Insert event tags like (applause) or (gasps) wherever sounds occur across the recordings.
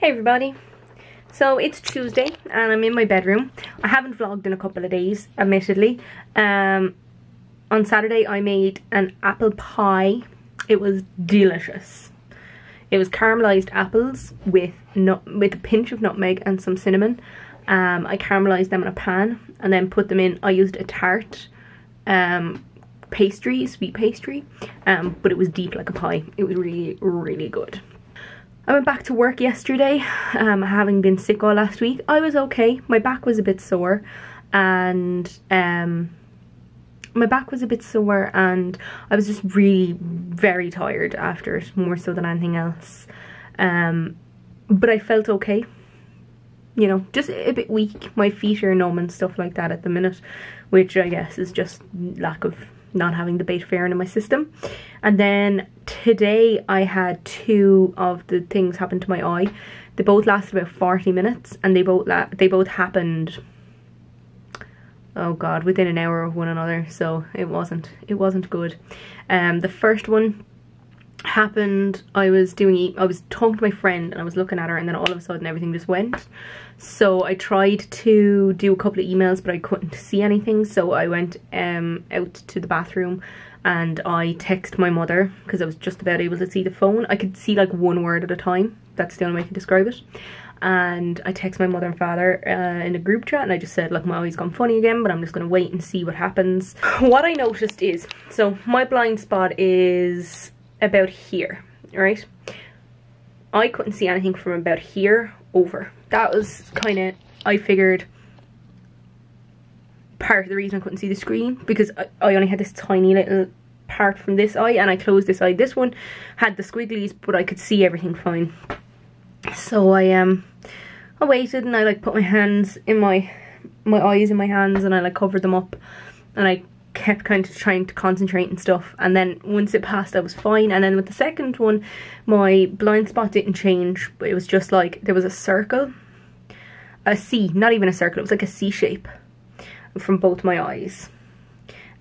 Hey everybody. So it's Tuesday and I'm in my bedroom. I haven't vlogged in a couple of days, admittedly. Um, on Saturday I made an apple pie. It was delicious. It was caramelized apples with nut with a pinch of nutmeg and some cinnamon. Um, I caramelized them in a pan and then put them in. I used a tart um, pastry, sweet pastry, um, but it was deep like a pie. It was really, really good. I went back to work yesterday, um, having been sick all last week. I was okay. My back was a bit sore and um, my back was a bit sore and I was just really very tired after it, more so than anything else. Um, but I felt okay. You know, just a bit weak. My feet are numb and stuff like that at the minute, which I guess is just lack of not having the Betaferon in my system. And then today I had two of the things happen to my eye. They both lasted about 40 minutes and they both they both happened oh god within an hour of one another so it wasn't it wasn't good um the first one happened I was doing I was talking to my friend and I was looking at her and then all of a sudden everything just went. So I tried to do a couple of emails but I couldn't see anything. So I went um out to the bathroom and I text my mother because I was just about able to see the phone. I could see like one word at a time. That's the only way I can describe it. And I text my mother and father uh, in a group chat and I just said like my eye's gone funny again but I'm just going to wait and see what happens. (laughs) What I noticed is, so my blind spot is about here, right? I couldn't see anything from about here over. That was kind of, I figured, part of the reason I couldn't see the screen because I, I only had this tiny little part from this eye and I closed this eye. This one had the squigglies but I could see everything fine. So I um I waited and I like put my hands in my my eyes in my hands and I like covered them up and I kept kind of trying to concentrate and stuff and then once it passed I was fine. And then with the second one my blind spot didn't change. But it was just like there was a circle a C not even a circle it was like a C shape from both my eyes.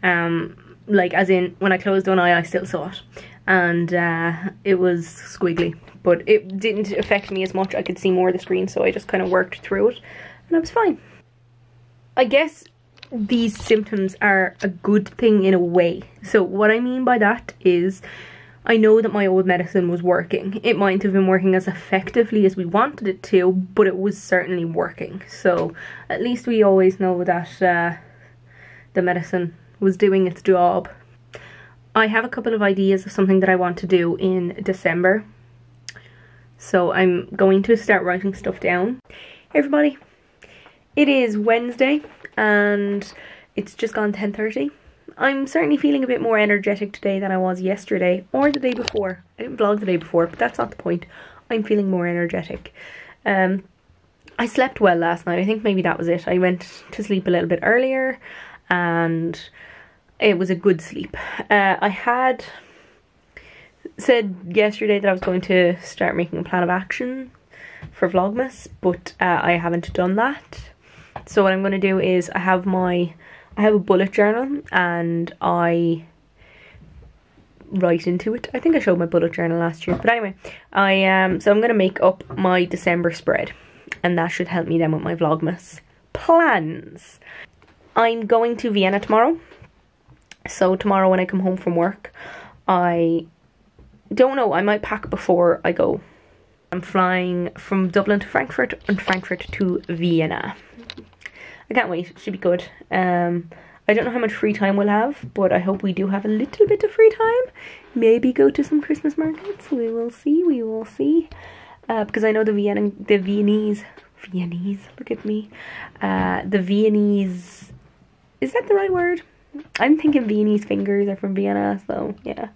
Um like as in when I closed one eye I still saw it. And uh, it was squiggly but it didn't affect me as much. I could see more of the screen so I just kind of worked through it and I was fine. I guess these symptoms are a good thing in a way. So what I mean by that is I know that my old medicine was working. It might have been working as effectively as we wanted it to, but it was certainly working. So at least we always know that uh, the medicine was doing its job. I have a couple of ideas of something that I want to do in December. So I'm going to start writing stuff down. Hey everybody, it is Wednesday and it's just gone 10.30. I'm certainly feeling a bit more energetic today than I was yesterday or the day before. I didn't vlog the day before, but that's not the point. I'm feeling more energetic. Um, I slept well last night. I think maybe that was it. I went to sleep a little bit earlier and it was a good sleep. Uh, I had said yesterday that I was going to start making a plan of action for Vlogmas, but uh, I haven't done that. So what I'm going to do is I have my, I have a bullet journal and I write into it. I think I showed my bullet journal last year. But anyway, I um so I'm going to make up my December spread. And that should help me then with my Vlogmas plans. I'm going to Vienna tomorrow. So tomorrow when I come home from work, I don't know, I might pack before I go. I'm flying from Dublin to Frankfurt and Frankfurt to Vienna. I can't wait. It should be good. Um, I don't know how much free time we'll have, but I hope we do have a little bit of free time. Maybe go to some Christmas markets. We will see. We will see. Uh, because I know the Vienna, the Viennese, Viennese. Look at me. Uh, the Viennese. Is that the right word? I'm thinking Viennese fingers are from Vienna. So yeah.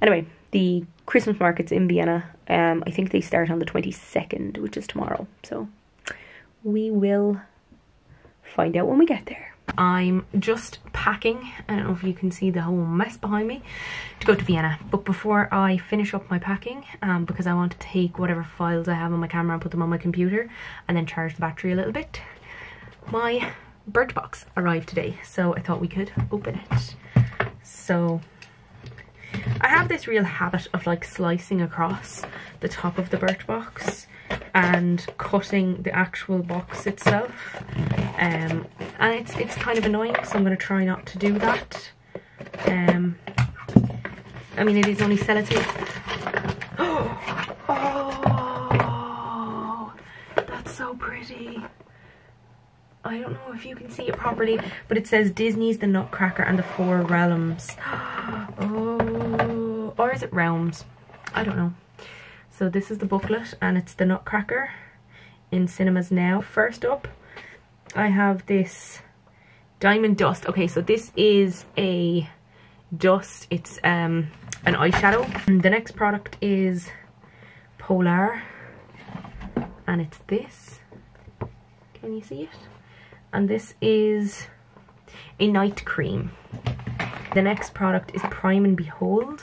Anyway, the Christmas markets in Vienna. Um, I think they start on the 22nd, which is tomorrow. So we will find out when we get there. I'm just packing, I don't know if you can see the whole mess behind me, to go to Vienna. But before I finish up my packing, um, because I want to take whatever files I have on my camera and put them on my computer, and then charge the battery a little bit, my Birchbox arrived today, so I thought we could open it. So, I have this real habit of like slicing across the top of the Birchbox and cutting the actual box itself. Um, and it's it's kind of annoying so I'm going to try not to do that. Um, I mean it is only sellotape. (gasps) Oh that's so pretty. I don't know if you can see it properly but it says Disney's the Nutcracker and the Four Realms. (gasps) Oh or is it Realms? I don't know so this is the booklet and it's the Nutcracker in cinemas now. First up, I have this Diamond Dust. Okay, so this is a dust. It's um, an eyeshadow. And the next product is Polar. And it's this. Can you see it? And this is a night cream. The next product is Prime and Behold.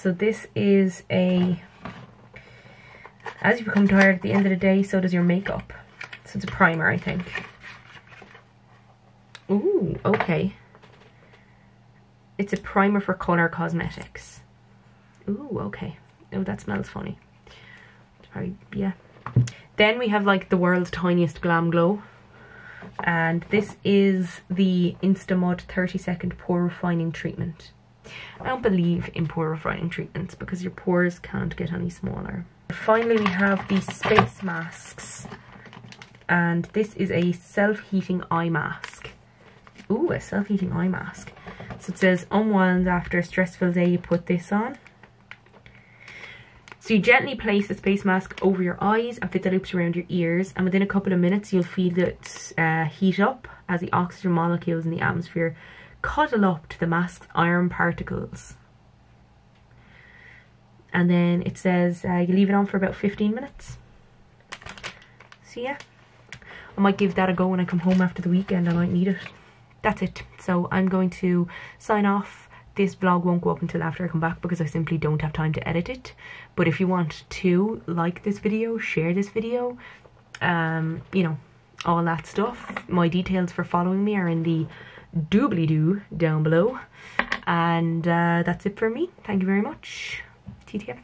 So this is a, as you become tired at the end of the day, so does your makeup. So it's a primer, I think. Ooh, okay. It's a primer for color cosmetics. Ooh, okay. Oh, that smells funny. it's Probably, yeah. Then we have like the world's tiniest Glam Glow. And this is the Instamud 30 second pore refining treatment. I don't believe in pore refining treatments because your pores can't get any smaller. Finally, we have the space masks. And this is a self-heating eye mask. Ooh, a self-heating eye mask. So it says, unwind after a stressful day, you put this on. So you gently place the space mask over your eyes and fit the loops around your ears. And within a couple of minutes, you'll feel it uh, heat up as the oxygen molecules in the atmosphere cuddle up to the mask's iron particles. And then it says uh, you leave it on for about 15 minutes. So yeah, I might give that a go when I come home after the weekend. I might need it. That's it. So I'm going to sign off. This vlog won't go up until after I come back because I simply don't have time to edit it. But if you want to like this video, share this video, um, you know, all that stuff. My details for following me are in the doobly doo down below. And uh, that's it for me. Thank you very much. TTF.